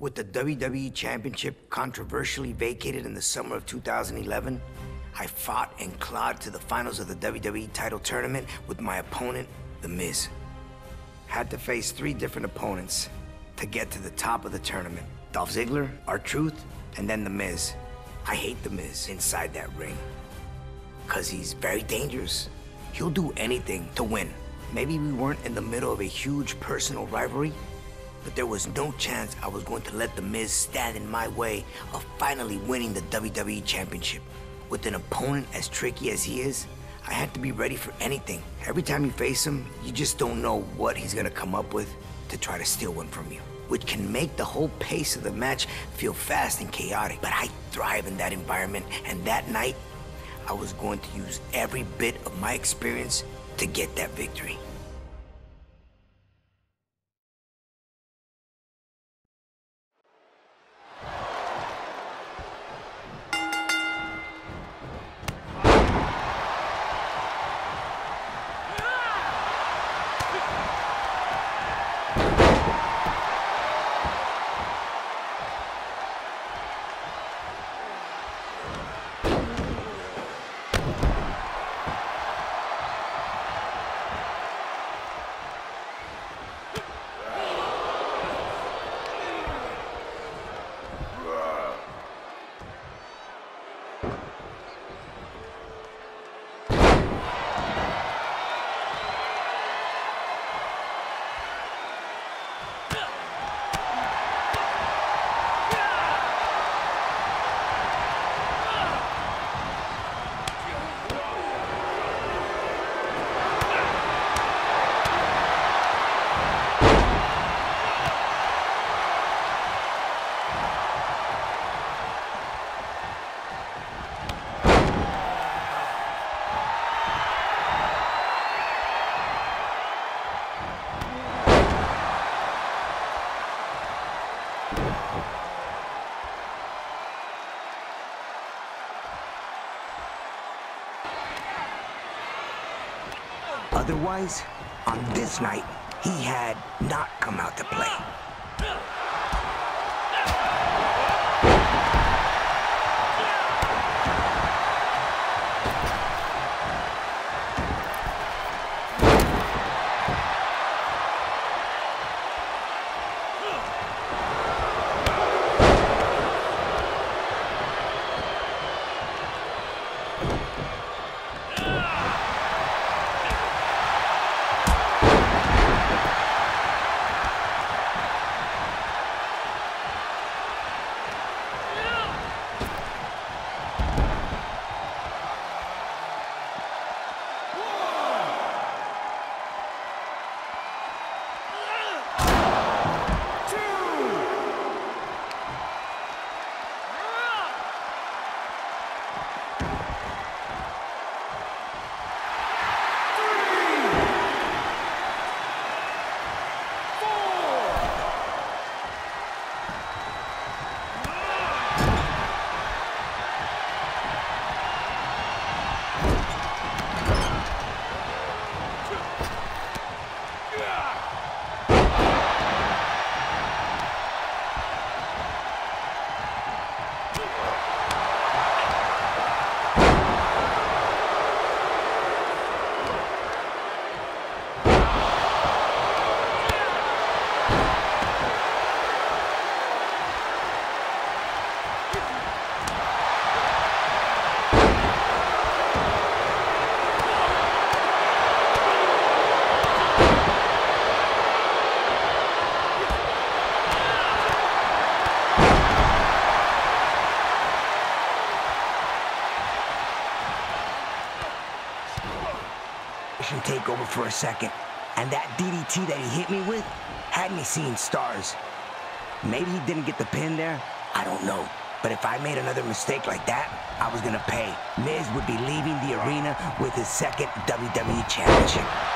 With the WWE Championship controversially vacated in the summer of 2011, I fought and clawed to the finals of the WWE title tournament with my opponent, The Miz. Had to face three different opponents to get to the top of the tournament. Dolph Ziggler, R-Truth, and then The Miz. I hate The Miz inside that ring. Cause he's very dangerous. He'll do anything to win. Maybe we weren't in the middle of a huge personal rivalry, but there was no chance I was going to let The Miz stand in my way of finally winning the WWE Championship. With an opponent as tricky as he is, I had to be ready for anything. Every time you face him, you just don't know what he's gonna come up with to try to steal one from you, which can make the whole pace of the match feel fast and chaotic. But I thrive in that environment, and that night, I was going to use every bit of my experience to get that victory. Otherwise, on this night, he had not come out to play. take over for a second. And that DDT that he hit me with had me seeing stars. Maybe he didn't get the pin there. I don't know. But if I made another mistake like that, I was gonna pay. Miz would be leaving the arena with his second WWE Championship.